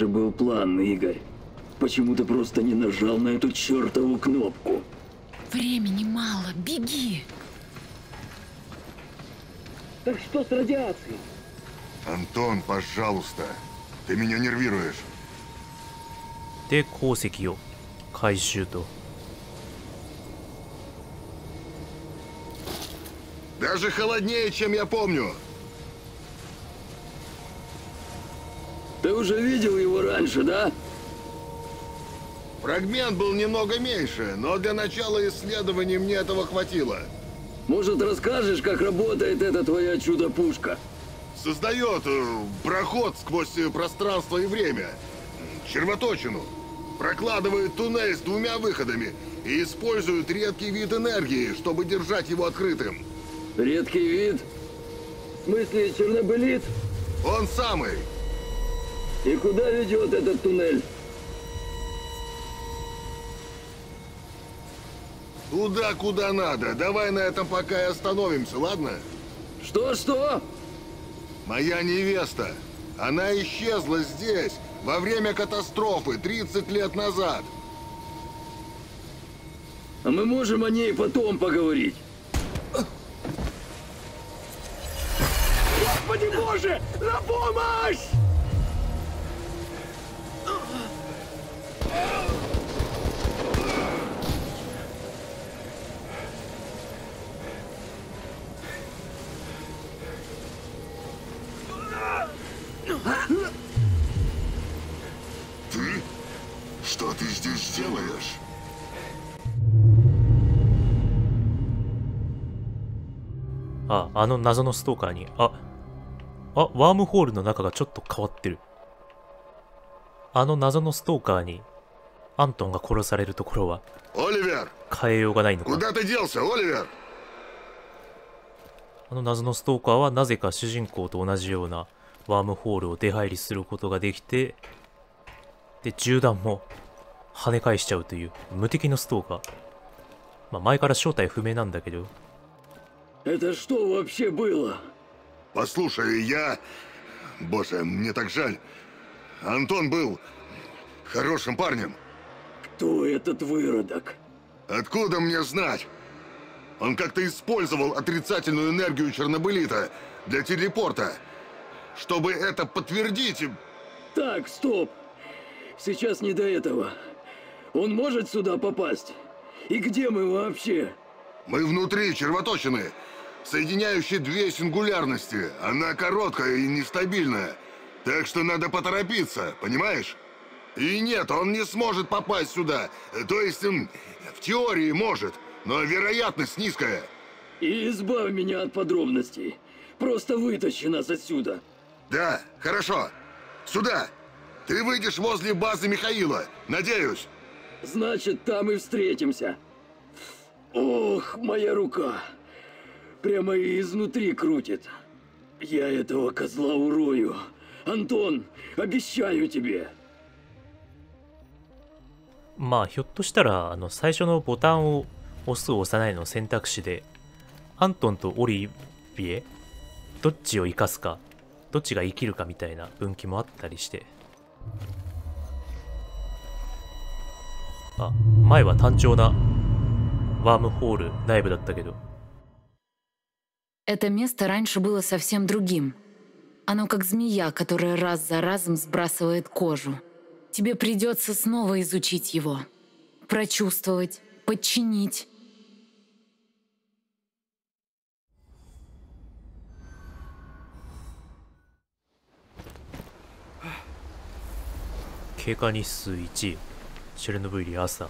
же был план, Игорь. Почему ты просто не нажал на эту чертову кнопку? Времени мало, беги! Так что с радиацией? Антон, пожалуйста, ты меня нервируешь. Ты косикью, кайшуду. Даже холоднее, чем я помню. Ты уже видел его раньше, да? Фрагмент был немного меньше, но для начала исследований мне этого хватило. Может, расскажешь, как работает эта твоя чудо-пушка? Создает э, проход сквозь э, пространство и время. Червоточину. Прокладывает туннель с двумя выходами и использует редкий вид энергии, чтобы держать его открытым. Редкий вид? В смысле, чернобылит? Он самый. И куда ведет этот туннель? Туда, куда надо. Давай на этом пока и остановимся, ладно? Что-что? Моя невеста. Она исчезла здесь во время катастрофы 30 лет назад. А мы можем о ней потом поговорить. Господи боже! На помощь! あの謎のストーカーに、あ、あ、ワームホールの中がちょっと変わってる。あの謎のストーカーに、アントンが殺されるところは、変えようがないのか？あの謎のストーカーはなぜか主人公と同じようなワームホールを出入りすることができて、で、銃弾も跳ね返しちゃうという無敵のストーカー。まあ前から正体不明なんだけど、Это что вообще было? Послушай, я... Боже, мне так жаль. Антон был хорошим парнем. Кто этот выродок? Откуда мне знать? Он как-то использовал отрицательную энергию Чернобылита для телепорта. Чтобы это подтвердить... Так, стоп. Сейчас не до этого. Он может сюда попасть? И где мы вообще? Мы внутри червоточины, соединяющей две сингулярности. Она короткая и нестабильная. Так что надо поторопиться, понимаешь? И нет, он не сможет попасть сюда. То есть, м, в теории может, но вероятность низкая. И избавь меня от подробностей. Просто вытащи нас отсюда. Да, хорошо. Сюда. Ты выйдешь возле базы Михаила, надеюсь. Значит, там и встретимся. Ох, моя рука. Прямо и изнутри крутит. Я этого козла урою. Антон, обещаю тебе. まあひょっとしたらあの最初のボタンを押す押さないの選択肢でアントンとオリビエどっちを生かすかどっちが生きるかみたいな分岐もあったりしてあ前は単調なワームホール内部だったけど Это место раньше было совсем другим. Оно как змея, которая раз за разом сбрасывает кожу. Тебе придется снова изучить его. Прочувствовать, подчинить. 経過日数1シェルノブイリ朝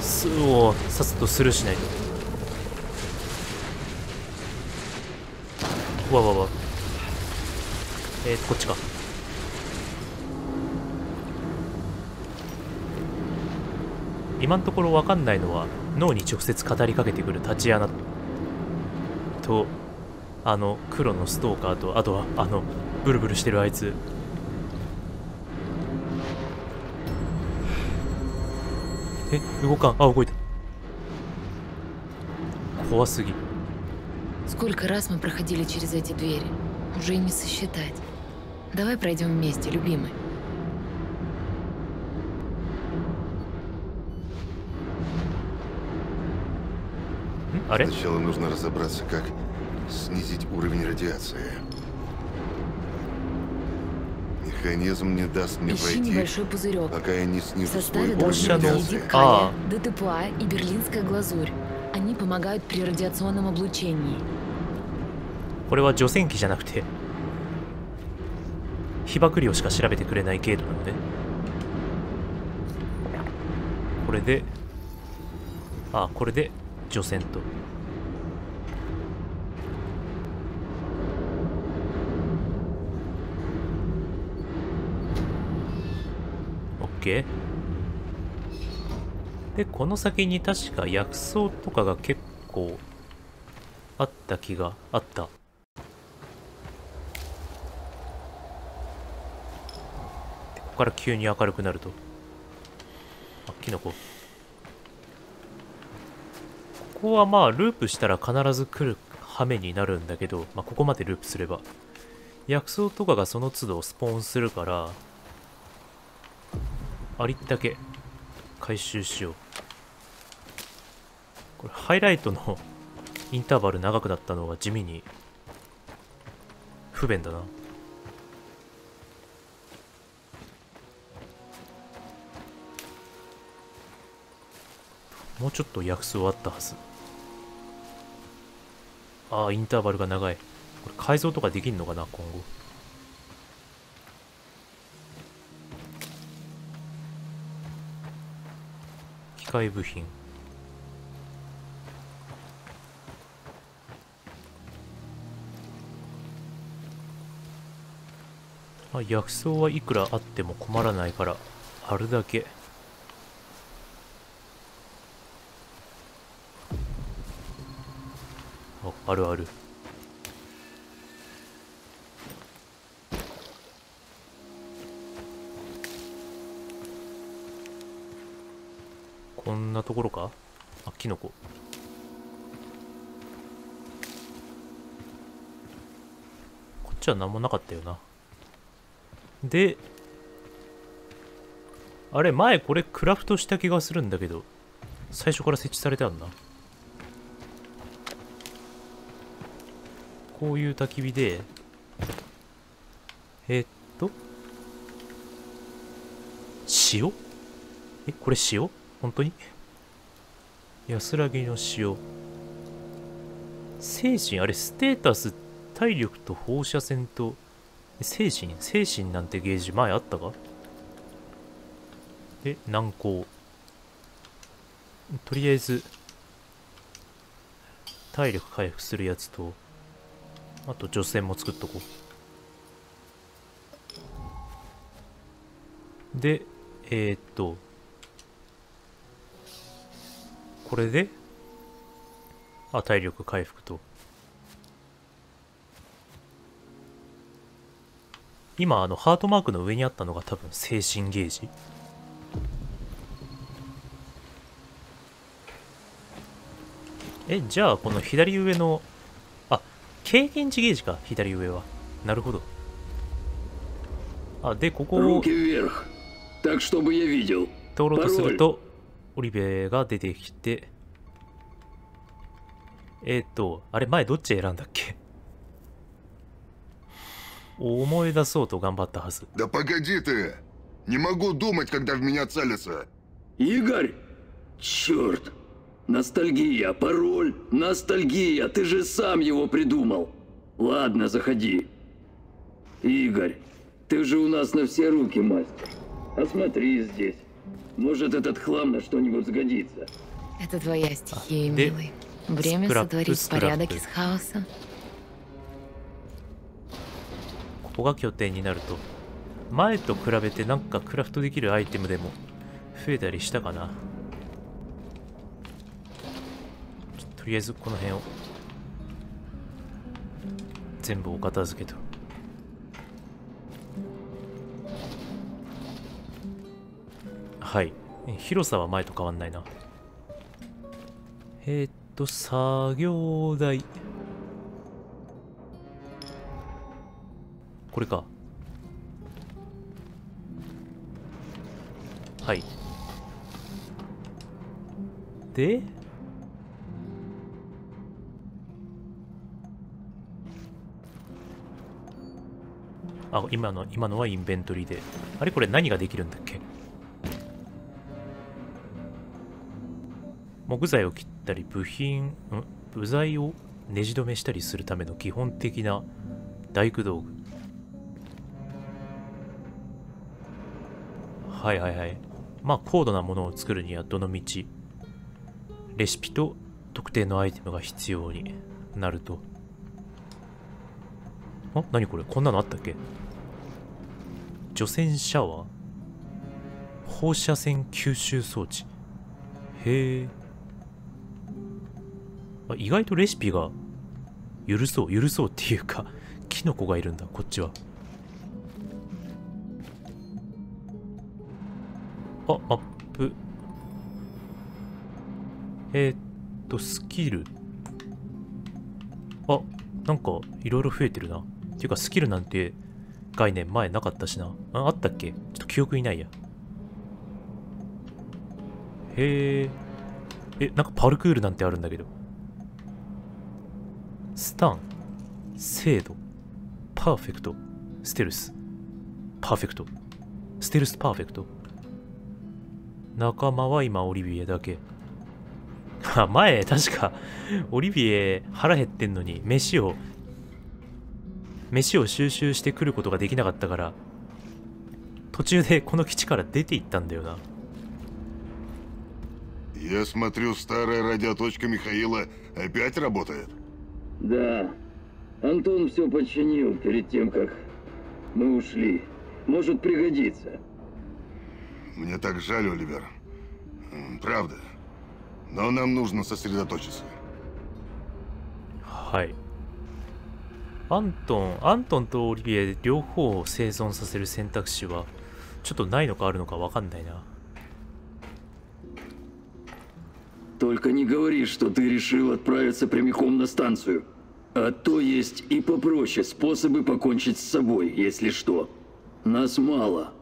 をさっさとスルーしないと。わわわ。えー、こっちか。今のところ分かんないのは脳に直接語りかけてくるタチアナとあの黒のストーカーとあとはあのブルブルしてるあいつ。え動かんあ動いた怖すぎ Сколько раз мы проходили через эти двери? Уже и не сосчитать. Давай пройдем вместе, любимый. М? А ре? Сначала нужно разобраться, как снизить уровень радиации. Механизм не даст мне Ищи пройти, небольшой пузырек. пока я не В снизу свой составе уровень должны Ощану. быть радиации. А. калия, ДТПА и берлинская глазурь. Они помогают при радиационном облучении. これは除染機じゃなくて被爆量しか調べてくれないゲートなのでこれであこれで除染と でこの先に確か薬草とかが結構あった気があった。ここから急に明るくなると。あキノコ。ここはまあループしたら必ず来る羽目になるんだけど、まあ、ここまでループすれば。薬草とかがその都度スポーンするからありったけ回収しよう。これハイライトのインターバル長くなったのが地味に不便だな。もうちょっと薬草あったはず。ああインターバルが長い。これ改造とかできんのかな今後。部品。まあ、薬草はいくらあっても困らないからあるだけ。ああるある。こんなところか？あキノコ。こっちは何もなかったよな。であれ前これクラフトした気がするんだけど最初から設置されてあんな。こういう焚き火でえーっと塩？えこれ塩？本当に？安らぎの塩。精神あれステータス体力と放射線と精神？精神なんてゲージ前あったか？え難攻とりあえず体力回復するやつとあと除染も作っとこう。でえー、っとこれであ体力回復と。今あのハートマークの上にあったのが多分精神ゲージ。えじゃあこの左上のあ経験値ゲージか左上は。なるほど。あでここを通ろ。うとするとオリベが出てきてえっ、とあれ前どっち選んだっけ思い出そうと頑張ったはず Да погоди ты! Не могу думать, когда в меня целятся. Игорь! Черт! Ностальгия, пароль, ностальгия, ты же сам его придумал. Ладно, заходи. Игорь, ты же у нас на все руки мастер. Осмотри здесь. Может, этот хлам на что-нибудь сгодится. Это твоя стихия, милый. Время сотворить порядок из хаоса. ここが拠点になると前と比べてなんかクラフトできるアイテムでも増えたりしたかなとりあえずこの辺を全部お片付けとはい。広さは前と変わんないな。えー、っと作業台。これか。はい。であ今の今のはインベントリーで。あれこれ何ができるんだっけ？木材を切ったり部品部材をねじ止めしたりするための基本的な大工道具。はいはいはい。まあ高度なものを作るにはどのみちレシピと特定のアイテムが必要になると。あ何これ？こんなのあったっけ？除染シャワー？放射線吸収装置？へえ意外とレシピが許そう許そうっていうか キノコがいるんだこっちは。あマップ。えー、っとスキル。あなんかいろいろ増えてるな。っていうかスキルなんて概念前なかったしな。ああったっけ？ちょっと記憶いないや。へええなんかパルクールなんてあるんだけど。スタン精度パーフェクトステルスパーフェクトステルスパーフェクト仲間は今オリビエだけあ前確かオリビエ腹減ってんのに飯を飯を収集してくることができなかったから途中でこの基地から出て行ったんだよな Я смотрю, старая радиоточка Михаила опять работает. Да. Антон все починил перед тем, как мы ушли. Может пригодиться. Мне так жаль, Оливер. М, Правда. Но нам нужно сосредоточиться. はいアントンアントンとオリビエ両方を生存させる選択肢はちょっとないのかあるのか分かんないな Только не говори, что ты решил отправиться прямиком на станцию. А то есть и попроще способы покончить с собой, если что. Нас мало.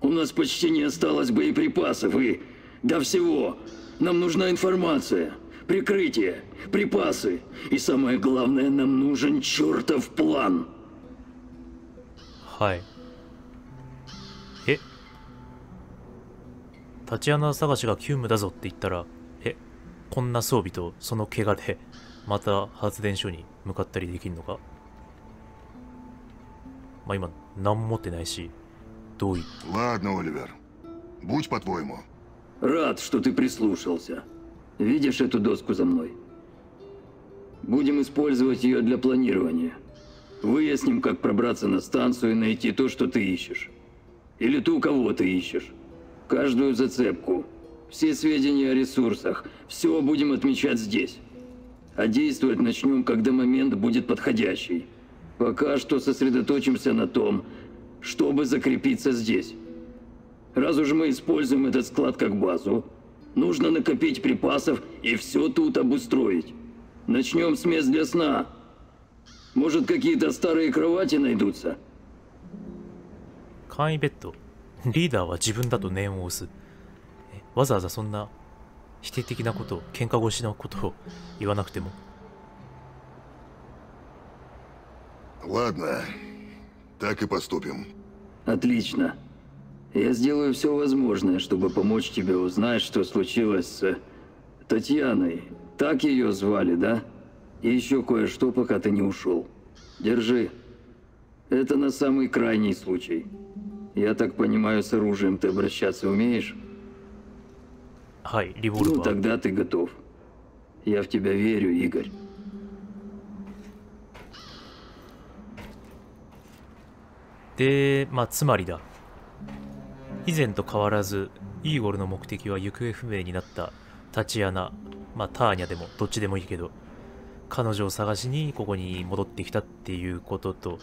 У нас почти не осталось боеприпасов и... Да всего. Нам нужна информация, прикрытие, припасы. И самое главное, нам нужен чертов план. はいえタチアナ探しが急務だぞって言ったらえ こんな装備とその怪我でまた発電所に向かったりできるのかまあ今何も持ってないしどうい Ладно, Оливер. Будь по-твоему. Рад, что ты прислушался. Видишь эту доску за мной? Будем использовать ее для планирования. Выясним, как пробраться на станцию и найти то, что ты ищешь. Или ту, кого ты ищешь. Каждую зацепку. Все сведения о ресурсах. Все будем отмечать здесь. А действовать начнем, когда момент будет подходящий. Пока что сосредоточимся на том, чтобы закрепиться здесь. Раз уж мы используем этот склад как базу, нужно накопить припасов и все тут обустроить. Начнем с мест для сна. Может, какие-то старые кровати найдутся? 簡易ベッドリーダーは自分だと念を押すえ わざわざそんな否定的なことを喧嘩越しのことを言わなくても Ладно. Так и поступим. Отлично. Я сделаю все возможное, чтобы помочь тебе узнать, что случилось с Татьяной. Так ее звали, да? И еще кое-что, пока ты не ушел. Держи. Это на самый крайний случай. Я так понимаю, с оружием ты обращаться умеешь? はいリボル Ну, バー тогда ты готов. Я в тебя верю, Игорь. でまあつまりだ以前と変わらずイーゴルの目的は行方不明になった タチアナまあターニャでもどっちでもいいけど彼女を探しにここに戻ってきたっていうことと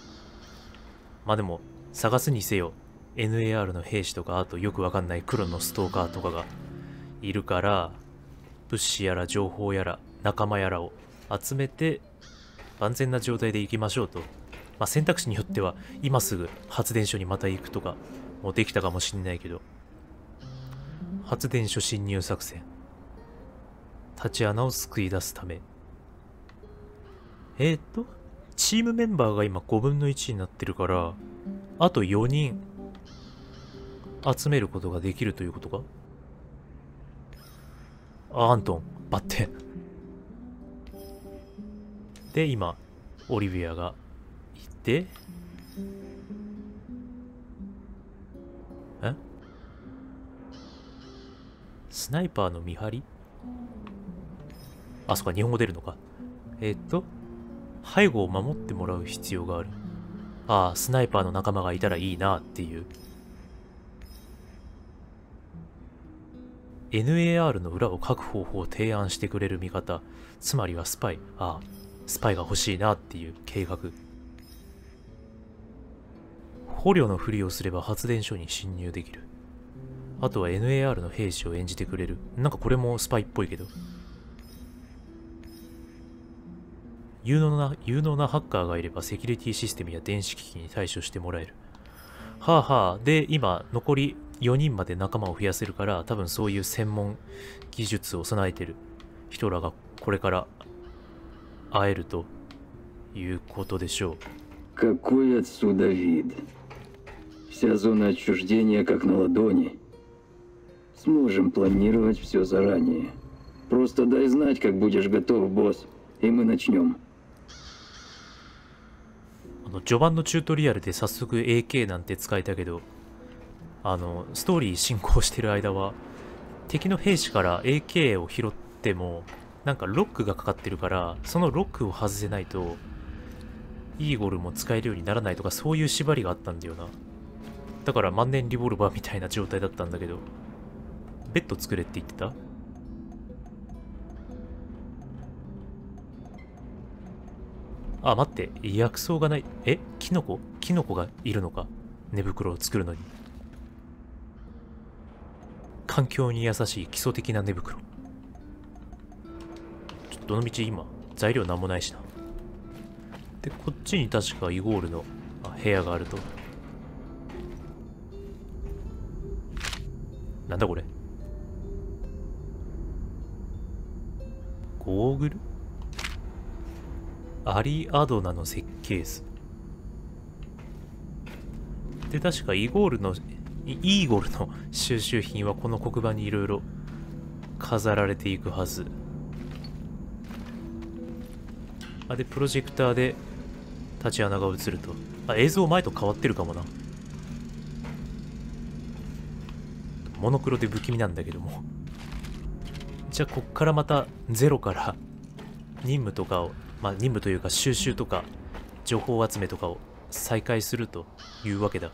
まあでも探すにせよ NAR の兵士とかあとよくわかんない黒のストーカーとかが いるから物資やら情報やら仲間やらを集めて万全な状態で行きましょうと、まあ、選択肢によっては今すぐ発電所にまた行くとかもうできたかもしんないけど。発電所侵入作戦。立ち穴を救い出すため。えー、っとチームメンバーが今5分の1になってるからあと4人集めることができるということか？アントンバッテン。で今オリビアがいて。え？スナイパーの見張り？あそっか日本語出るのか。えー、っと背後を守ってもらう必要がある。ああスナイパーの仲間がいたらいいなっていう。NAR の裏を書く方法を提案してくれる味方。つまりはスパイ。ああスパイが欲しいなっていう計画。捕虜のふりをすれば発電所に侵入できる。あとは NAR の兵士を演じてくれる。なんかこれもスパイっぽいけど。有能な有能なハッカーがいればセキュリティシステムや電子機器に対処してもらえる。はあはあ。で今残り4人まで仲間を増やせるから多分そういう専門技術を備えてる人らがこれから会えるということでしょう Какой отсюда вид? Вся зона отчуждения как на ладони. Сможем планировать все заранее. Просто дай знать, как будешь готов, босс, и мы начнем. あの序盤のチュートリアルで早速 AK なんて使えたけど あのストーリー進行してる間は敵の兵士から AK を拾ってもなんかロックがかかってるからそのロックを外せないとイーゴルも使えるようにならないとかそういう縛りがあったんだよなだから万年リボルバーみたいな状態だったんだけどベッド作れって言ってた？あ、待って。薬草がない。え？キノコ？キノコがいるのか？寝袋を作るのに。環境に優しい基礎的な寝袋。ちょっとどのみち今、材料なんもないしな。で、こっちに確かイゴールの部屋があると。なんだこれ？ゴーグル？アリアドナの設計図。で、確かイゴールの、イーゴルの収集品はこの黒板にいろいろ飾られていくはず。あ、で、プロジェクターで立ち穴が映ると。あ、映像前と変わってるかもな。モノクロで不気味なんだけども。じゃあ、こっからまたゼロから任務とかをまあ、任務というか収集とか情報集めとかを再開するというわけだ